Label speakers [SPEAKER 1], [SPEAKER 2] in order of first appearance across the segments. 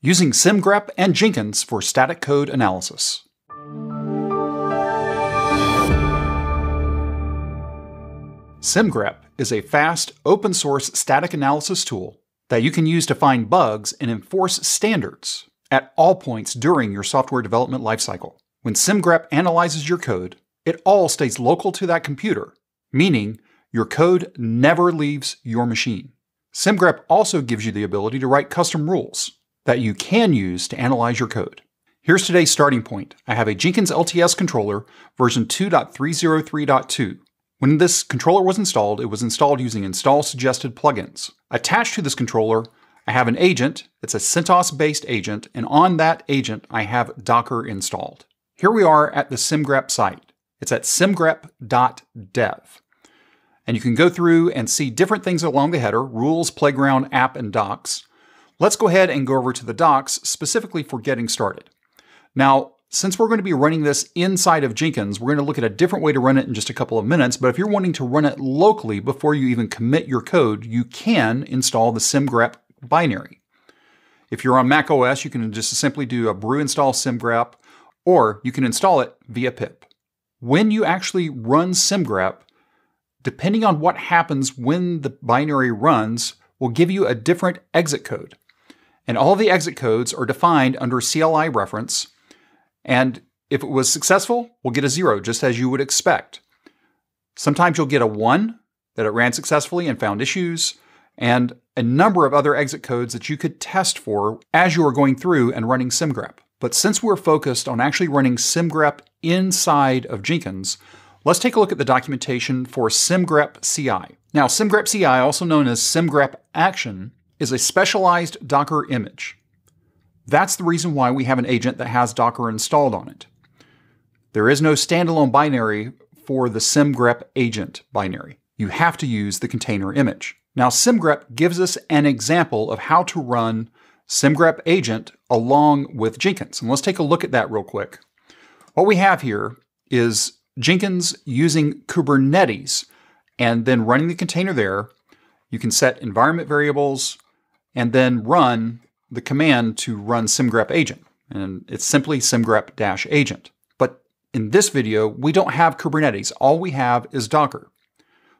[SPEAKER 1] using Semgrep and Jenkins for static code analysis. Semgrep is a fast, open source static analysis tool that you can use to find bugs and enforce standards at all points during your software development lifecycle. When Semgrep analyzes your code, it all stays local to that computer, meaning your code never leaves your machine. Semgrep also gives you the ability to write custom rules that you can use to analyze your code. Here's today's starting point. I have a Jenkins LTS controller version 2.303.2. When this controller was installed, it was installed using install suggested plugins. Attached to this controller, I have an agent. It's a CentOS-based agent, and on that agent, I have Docker installed. Here we are at the Semgrep site. It's at semgrep.dev. And you can go through and see different things along the header, rules, playground, app, and docs. Let's go ahead and go over to the docs specifically for getting started. Now, since we're going to be running this inside of Jenkins, we're going to look at a different way to run it in just a couple of minutes, but if you're wanting to run it locally before you even commit your code, you can install the semgrep binary. If you're on Mac OS, you can just simply do a brew install semgrep, or you can install it via pip. When you actually run semgrep, depending on what happens when the binary runs, will give you a different exit code. And all the exit codes are defined under CLI reference. And if it was successful, we'll get a zero, just as you would expect. Sometimes you'll get a one that it ran successfully and found issues, and a number of other exit codes that you could test for as you are going through and running Semgrep. But since we're focused on actually running Semgrep inside of Jenkins, let's take a look at the documentation for Semgrep CI. Now, Semgrep CI, also known as Semgrep Action, is a specialized Docker image. That's the reason why we have an agent that has Docker installed on it. There is no standalone binary for the Semgrep agent binary. You have to use the container image. Now, Semgrep gives us an example of how to run Semgrep agent along with Jenkins. And let's take a look at that real quick. What we have here is Jenkins using Kubernetes and then running the container there. You can set environment variables and then run the command to run semgrep agent. And it's simply semgrep-agent. But in this video, we don't have Kubernetes. All we have is Docker.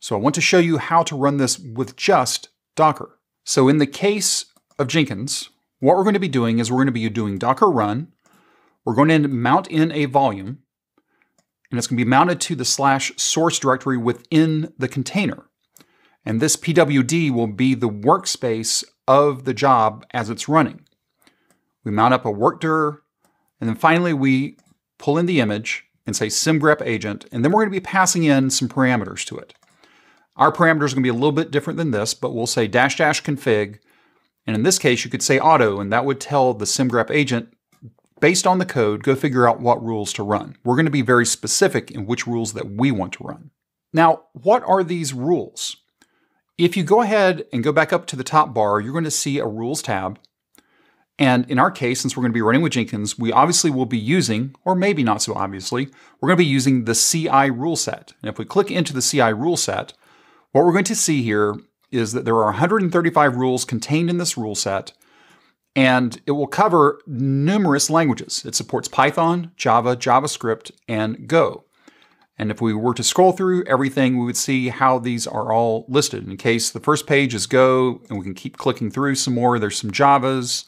[SPEAKER 1] So I want to show you how to run this with just Docker. So in the case of Jenkins, what we're going to be doing is we're going to be doing docker run. We're going to mount in a volume, and it's going to be mounted to the slash source directory within the container. And this PWD will be the workspace of the job as it's running. We mount up a workdir, and then finally we pull in the image and say semgrep agent, and then we're going to be passing in some parameters to it. Our parameters are going to be a little bit different than this, but we'll say dash dash config, and in this case, you could say auto, and that would tell the Semgrep agent, based on the code, go figure out what rules to run. We're going to be very specific in which rules that we want to run. Now, what are these rules? If you go ahead and go back up to the top bar, you're going to see a rules tab. And in our case, since we're going to be running with Jenkins, we obviously will be using, or maybe not so obviously, we're going to be using the CI rule set. And if we click into the CI rule set, what we're going to see here is that there are 135 rules contained in this rule set, and it will cover numerous languages. It supports Python, Java, JavaScript, and Go. And if we were to scroll through everything, we would see how these are all listed. In case the first page is Go, and we can keep clicking through some more, there's some Javas,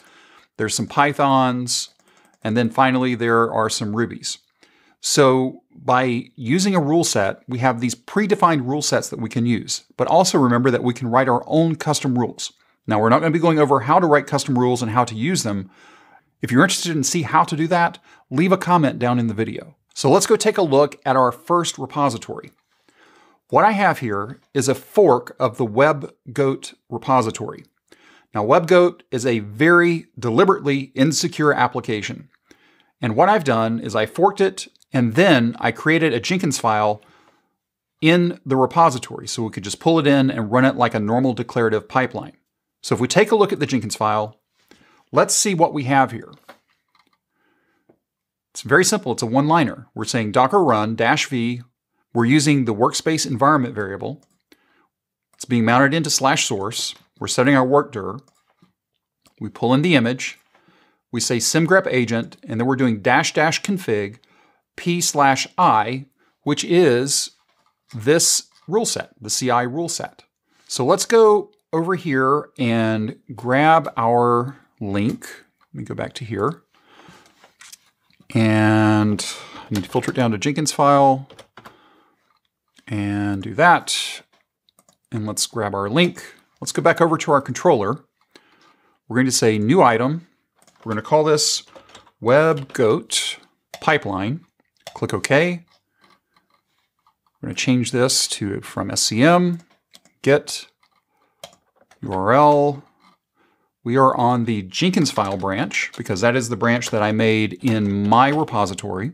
[SPEAKER 1] there's some Pythons, and then finally there are some Rubies. So by using a rule set, we have these predefined rule sets that we can use. But also remember that we can write our own custom rules. Now, we're not going to be going over how to write custom rules and how to use them. If you're interested in see how to do that, leave a comment down in the video. So let's go take a look at our first repository. What I have here is a fork of the WebGoat repository. Now, WebGoat is a very deliberately insecure application. And what I've done is I forked it and then I created a Jenkins file in the repository so we could just pull it in and run it like a normal declarative pipeline. So if we take a look at the Jenkins file, let's see what we have here. It's very simple. It's a one-liner. We're saying docker run dash v. We're using the workspace environment variable. It's being mounted into slash source. We're setting our work dir. We pull in the image. we say semgrep agent, and then we're doing dash dash config p slash i, which is this rule set, the CI rule set. So let's go over here and grab our link. Let me go back to here. And I need to filter it down to Jenkins file and do that. And let's grab our link. Let's go back over to our controller. We're going to say new item. We're going to call this webgoat pipeline. Click OK. We're going to change this to from SCM, get URL. We are on the Jenkins file branch because that is the branch that I made in my repository.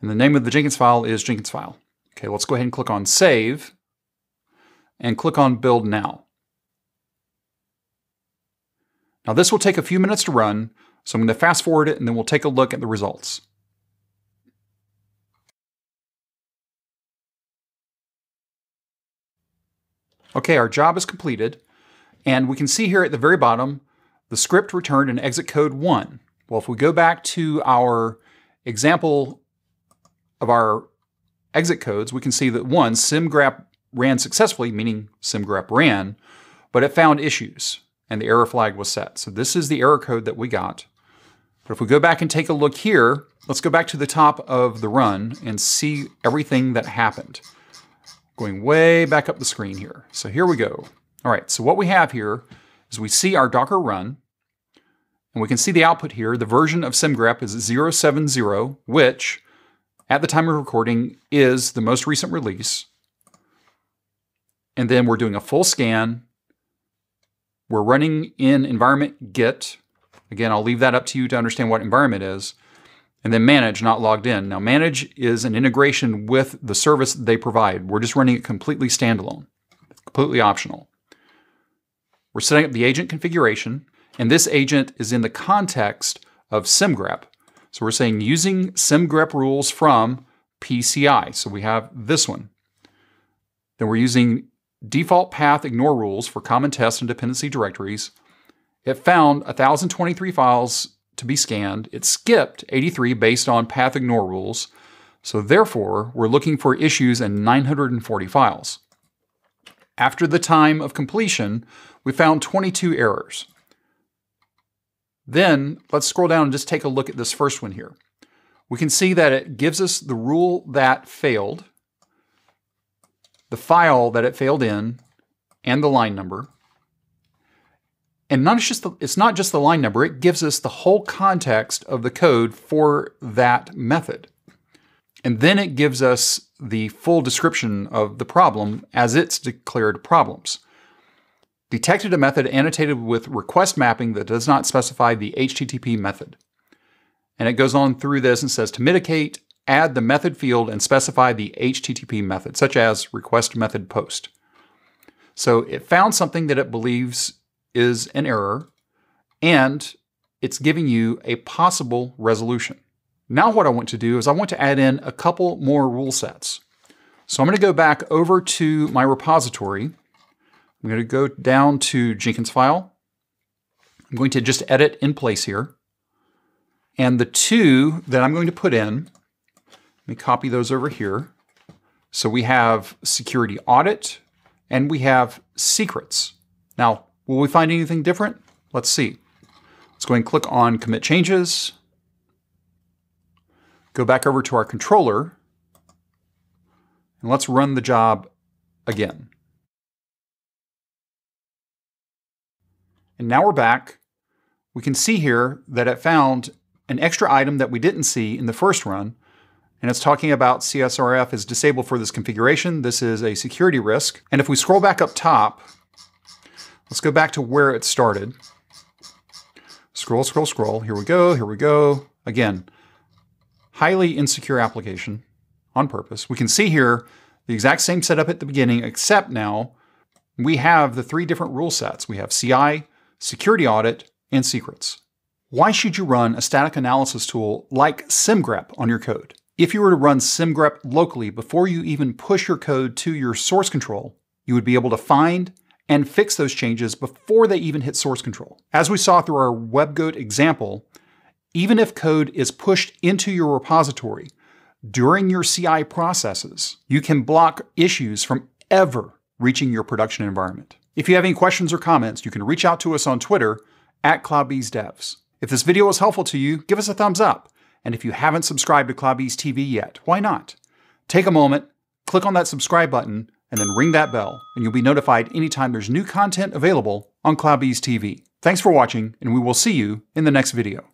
[SPEAKER 1] And the name of the Jenkins file is Jenkins file. Okay, let's go ahead and click on Save and click on Build Now. Now this will take a few minutes to run, so I'm going to fast forward it and then we'll take a look at the results. Okay, our job is completed, and we can see here at the very bottom, the script returned an exit code 1. Well, if we go back to our example of our exit codes, we can see that one, Semgrep ran successfully, meaning Semgrep ran, but it found issues and the error flag was set. So this is the error code that we got. But if we go back and take a look here, let's go back to the top of the run and see everything that happened. Going way back up the screen here. So here we go. All right, so what we have here is we see our Docker run, and we can see the output here. The version of Semgrep is 070, which at the time of recording is the most recent release. And then we're doing a full scan. We're running in environment git. Again, I'll leave that up to you to understand what environment is. And then manage, not logged in. Now, manage is an integration with the service they provide. We're just running it completely standalone, completely optional. We're setting up the agent configuration, and this agent is in the context of Semgrep. So we're saying using Semgrep rules from PCI. So we have this one. Then we're using default path ignore rules for common test and dependency directories. It found 1,023 files to be scanned. It skipped 83 based on path ignore rules. So therefore, we're looking for issues in 940 files. After the time of completion, we found 22 errors. Then let's scroll down and just take a look at this first one here. We can see that it gives us the rule that failed, the file that it failed in, and the line number. And not just the, it's not just the line number, it gives us the whole context of the code for that method. And then it gives us the full description of the problem as it's declared problems. Detected a method annotated with request mapping that does not specify the HTTP method. And it goes on through this and says to mitigate, add the method field and specify the HTTP method, such as request method post. So it found something that it believes is an error, and it's giving you a possible resolution. Now what I want to do is I want to add in a couple more rule sets. So I'm going to go back over to my repository I'm going to go down to Jenkins file. I'm going to just edit in place here. And the two that I'm going to put in, let me copy those over here. So we have security audit and we have secrets. Now, will we find anything different? Let's see. Let's go and click on commit changes. Go back over to our controller and let's run the job again. And now we're back. We can see here that it found an extra item that we didn't see in the first run, and it's talking about CSRF is disabled for this configuration. This is a security risk. And if we scroll back up top, let's go back to where it started. Scroll, scroll, scroll. Here we go, here we go. Again, highly insecure application on purpose. We can see here the exact same setup at the beginning, except now we have the three different rule sets. We have CI, security audit, and secrets. Why should you run a static analysis tool like Semgrep on your code? If you were to run Semgrep locally before you even push your code to your source control, you would be able to find and fix those changes before they even hit source control. As we saw through our WebGoat example, even if code is pushed into your repository during your CI processes, you can block issues from ever reaching your production environment. If you have any questions or comments, you can reach out to us on Twitter at CloudBeesDevs. If this video was helpful to you, give us a thumbs up. And if you haven't subscribed to CloudBees TV yet, why not? Take a moment, click on that subscribe button, and then ring that bell, and you'll be notified anytime there's new content available on CloudBees TV. Thanks for watching, and we will see you in the next video.